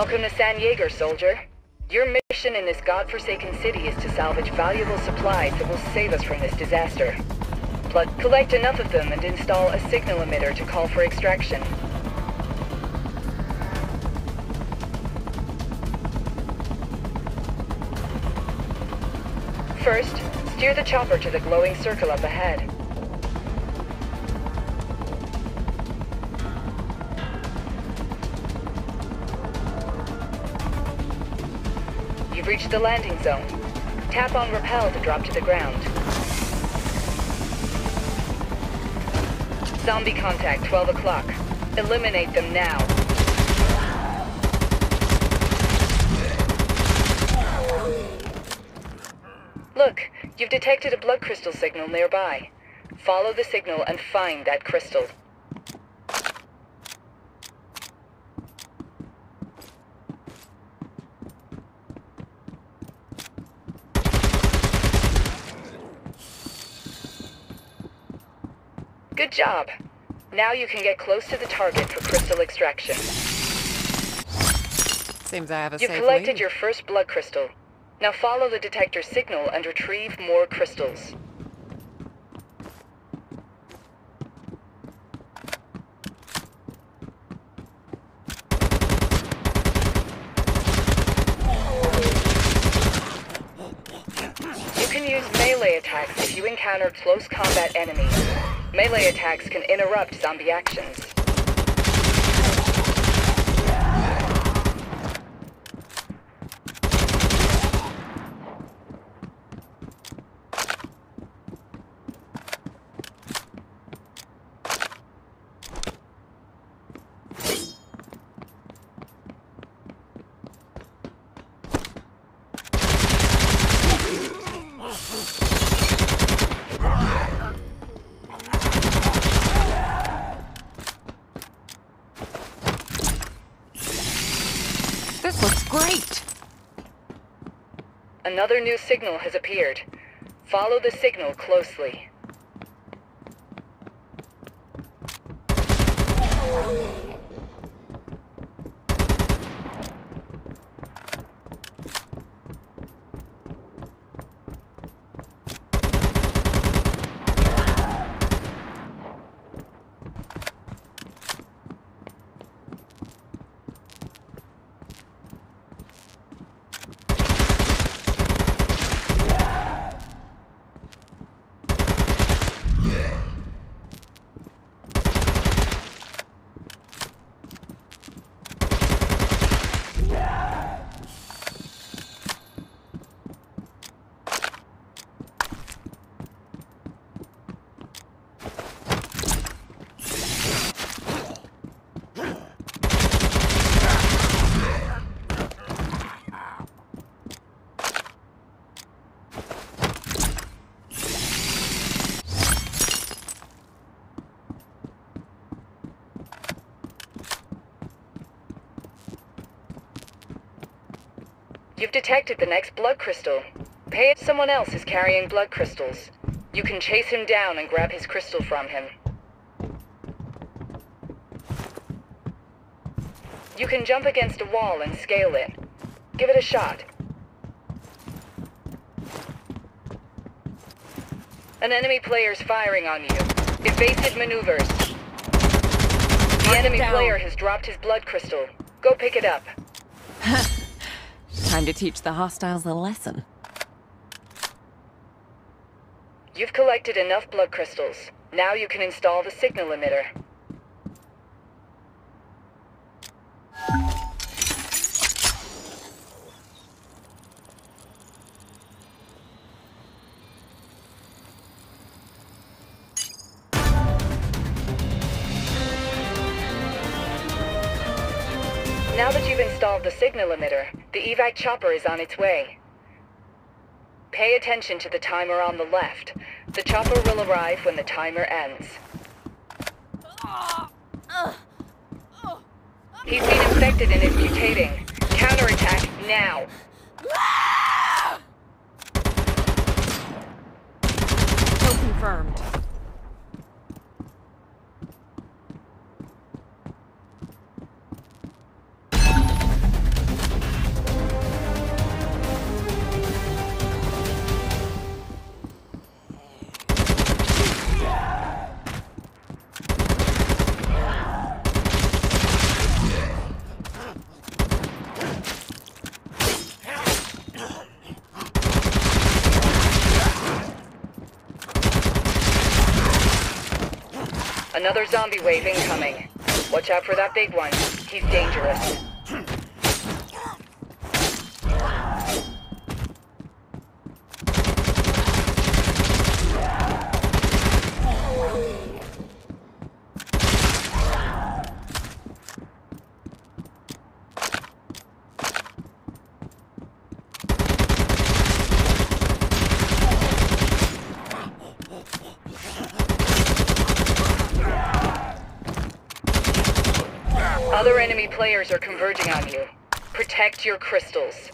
Welcome to San Jaeger, soldier. Your mission in this godforsaken city is to salvage valuable supplies that will save us from this disaster. Plus, collect enough of them and install a signal emitter to call for extraction. First, steer the chopper to the glowing circle up ahead. Reached the landing zone. Tap on rappel to drop to the ground. Zombie contact, 12 o'clock. Eliminate them now. Look, you've detected a blood crystal signal nearby. Follow the signal and find that crystal. Good job. Now you can get close to the target for crystal extraction. Seems I have a You've collected lead. your first blood crystal. Now follow the detector signal and retrieve more crystals. You can use melee attacks if you encounter close combat enemies. Melee attacks can interrupt zombie actions. Another new signal has appeared. Follow the signal closely. You've detected the next blood crystal. Pay it someone else is carrying blood crystals. You can chase him down and grab his crystal from him. You can jump against a wall and scale it. Give it a shot. An enemy player's firing on you. Evasive maneuvers. The enemy player has dropped his blood crystal. Go pick it up. Time to teach the hostiles a lesson. You've collected enough blood crystals. Now you can install the signal emitter. Evac chopper is on its way. Pay attention to the timer on the left. The chopper will arrive when the timer ends. He's been infected and is mutating. Counterattack now. Kill confirmed. Another zombie wave incoming. Watch out for that big one. He's dangerous. Are converging on you. Protect your crystals.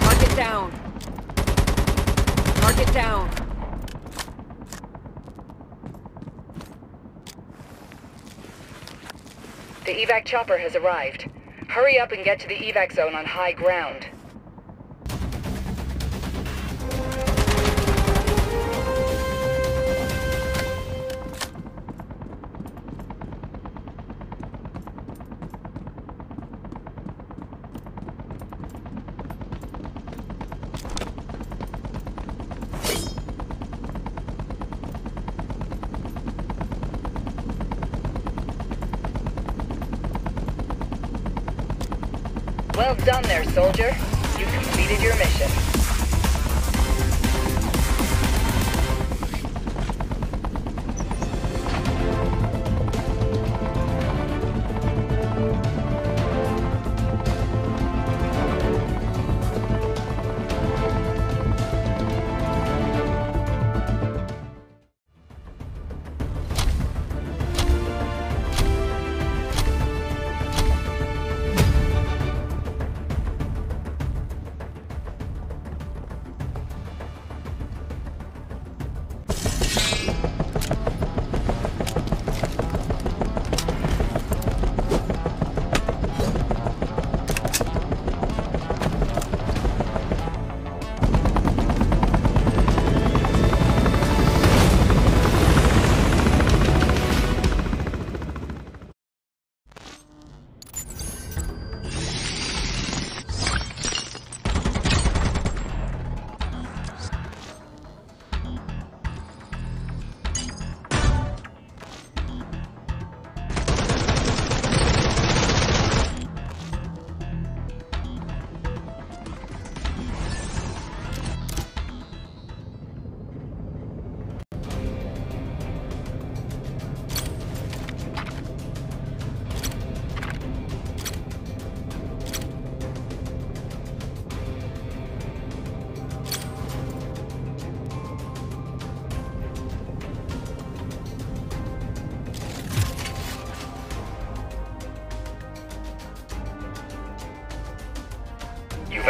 Target down. Target down. The evac chopper has arrived. Hurry up and get to the evac zone on high ground. Well done there, soldier. You completed your mission.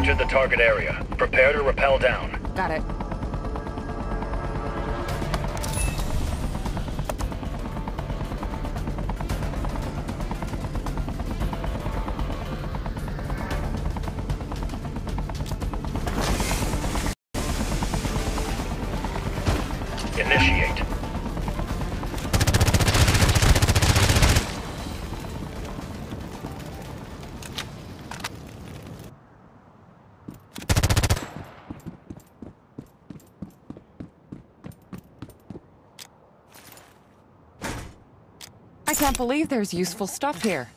Entered the target area. Prepare to rappel down. Got it. Initiate. Can't believe there's useful stuff here.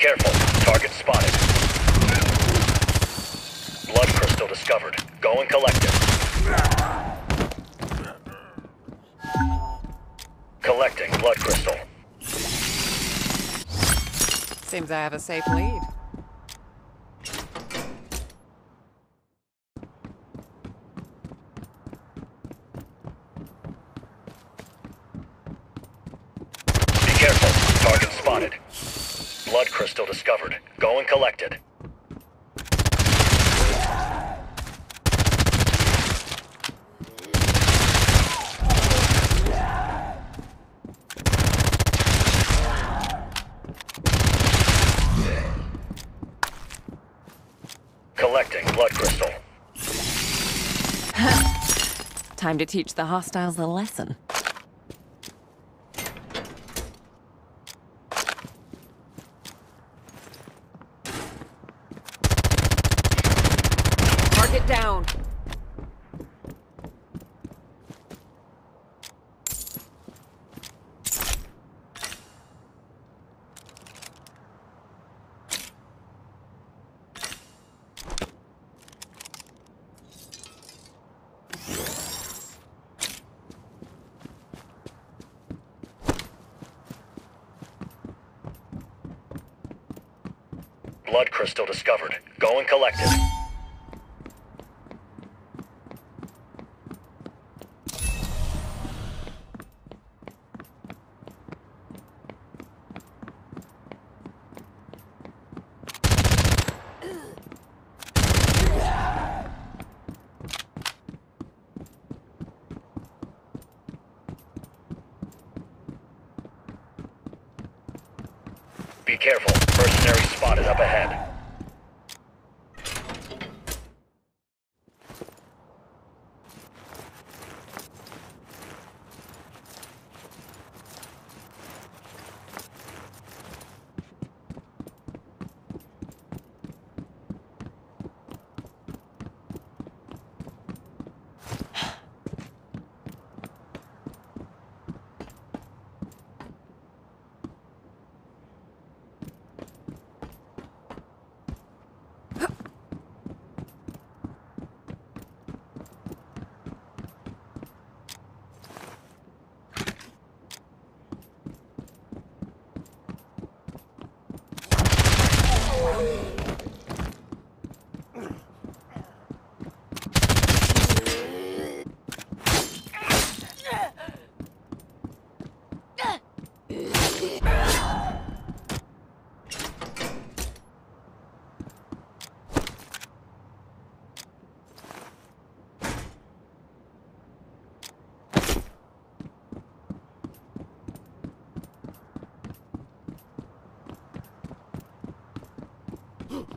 Careful. Target spotted. Blood crystal discovered. Go and collect it. Collecting blood crystal. Seems I have a safe lead. Be careful. Target spotted. spotted. Blood crystal discovered. It. Collecting blood crystal. Time to teach the hostiles a lesson. Target down. Blood crystal discovered. Go and collect it. Careful. Mercenary spotted up ahead.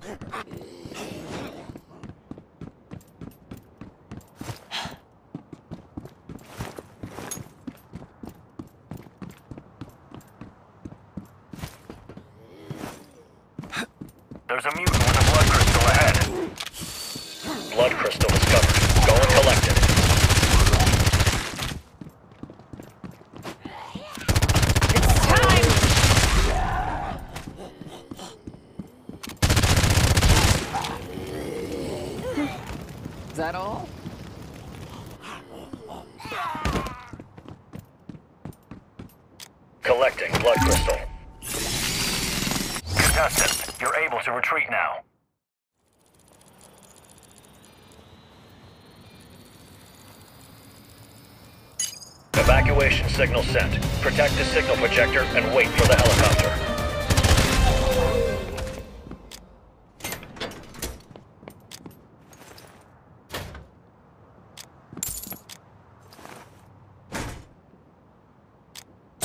Ah! Collecting blood crystal. Contestant, you're able to retreat now. Evacuation signal sent. Protect the signal projector and wait for the helicopter.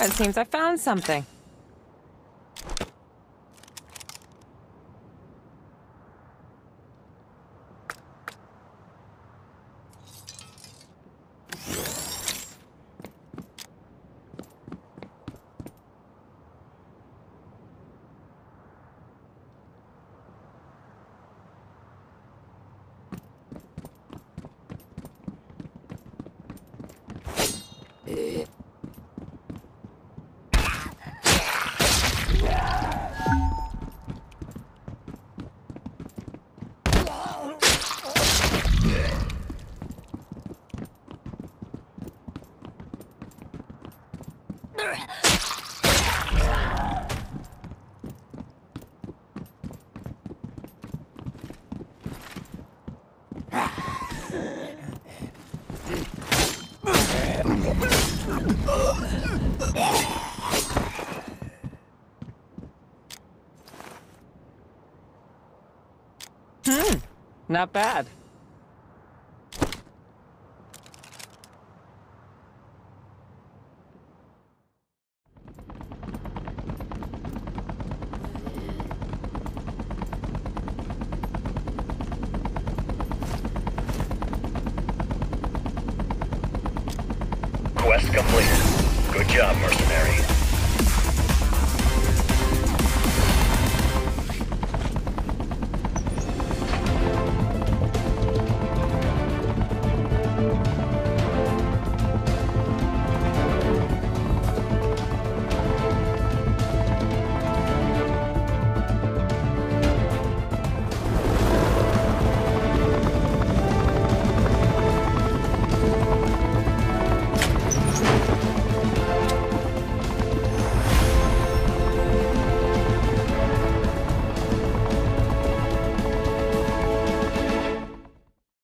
It seems I found something. Not bad.